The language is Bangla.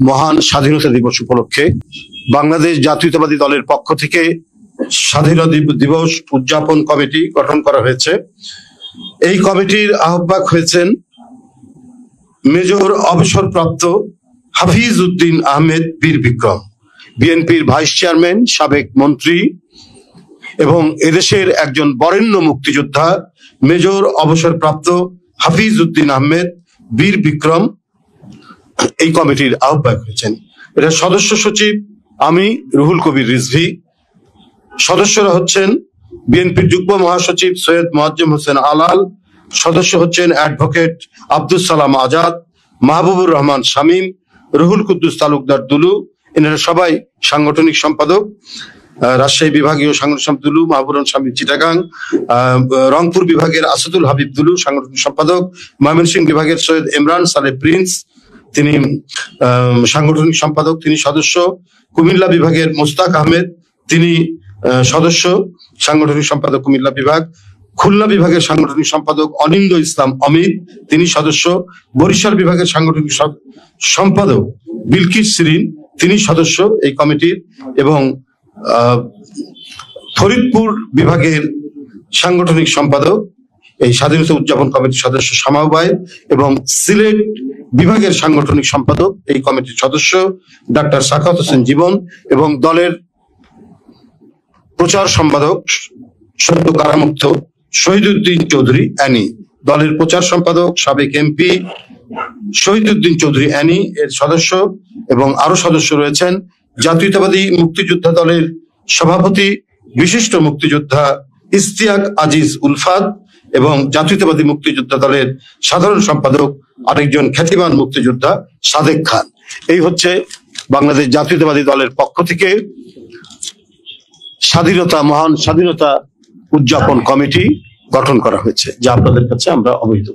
মহান স্বাধীনতা দিবস উপলক্ষে বাংলাদেশ জাতীয়তাবাদী দলের পক্ষ থেকে স্বাধীনতা দিবস উদযাপন কমিটি গঠন করা হয়েছে। এই কমিটির আহ্বায়ক হয়েছেন মেজর অবসরপ্রাপ্ত হাফিজ উদ্দিন আহমেদ বীর বিক্রম। বিএনপির ভাইস চেয়ারম্যান, সাবেক মন্ত্রী এবং এদেশের একজন বরেণ্য মুক্তিযোদ্ধা, মেজর অবসরপ্রাপ্ত হাফিজ উদ্দিন আহমেদ বীর বিক্রম এই কমিটির আহ্বায়ক হয়েছেন। এটা সদস্য সচিব আমি, রুহুল কবির রিজভি। সদস্যরা হচ্ছেন বিএনপির যুগ্ম মহাসচিব সৈয়দ মোয়াজ্জেম হোসেন আলাল সদস্য হচ্ছেন অ্যাডভোকেট আব্দুল সালাম আজাদ, মাহবুবুর রহমান শামীম, রুহুল কুদ্দুস তালুকদার দুলু। এনারা সবাই সাংগঠনিক সম্পাদক। রাজশাহী বিভাগীয় সাংগঠনিক সম্পাদক দুলু মাহবুরন স্বামী চিটাগাং। রংপুর বিভাগের আসাদুল হাবিব দুলু, সাংগঠনিক সম্পাদক। ময়মনসিংহ বিভাগের সৈয়দ ইমরান সালে প্রিন্স। তিনি সাংগঠনিক সম্পাদক, তিনি সদস্য। কুমিল্লা বিভাগের মোস্তাক আহমেদ, তিনি সদস্য, সাংগঠনিক সম্পাদক কুমিল্লা বিভাগ। খুলনা বিভাগের সাংগঠনিক সম্পাদক অনিন্দ ইসলাম অমিত, তিনি সদস্য। বরিশাল বিভাগের সাংগঠনিক সম্পাদক বিলকিস সিরিন, তিনি সদস্য এই কমিটির এবং ফরিদপুর বিভাগের সাংগঠনিক সম্পাদক, এই স্বাধীনতা উদযাপন কমিটির সদস্য সামাউবাই এবং সিলেট বিভাগের সাংগঠনিক সম্পাদক, এই কমিটির সদস্য, ডাক্তার সাখাত হোসেন জীবন এবং দলের প্রচার সম্পাদক সদ্য কারামুক্ত, শহীদুদ্দিন চৌধুরী, অ্যানি। দলের প্রচার সম্পাদক, সাবেক এমপি শহীদুদ্দিন চৌধুরী, অ্যানি, এর সদস্য এবং আরও সদস্য রয়েছেন। জাতীয়তাবাদী মুক্তিযোদ্ধা দলের সভাপতি, বিশিষ্ট মুক্তিযোদ্ধা ইস্তিয়াক আজিজ উলফাত এবং জাতীয়তাবাদী মুক্তিযোদ্ধা দলের সাধারণ সম্পাদক আরেকজন খ্যাতিমান মুক্তিযোদ্ধা সাদেক খান। এই হচ্ছে বাংলাদেশ জাতীয়তাবাদী দলের পক্ষ থেকে স্বাধীনতা, মহান স্বাধীনতা উদযাপন কমিটি গঠন করা হয়েছে, যা আপনাদের কাছে আমরা অবহিত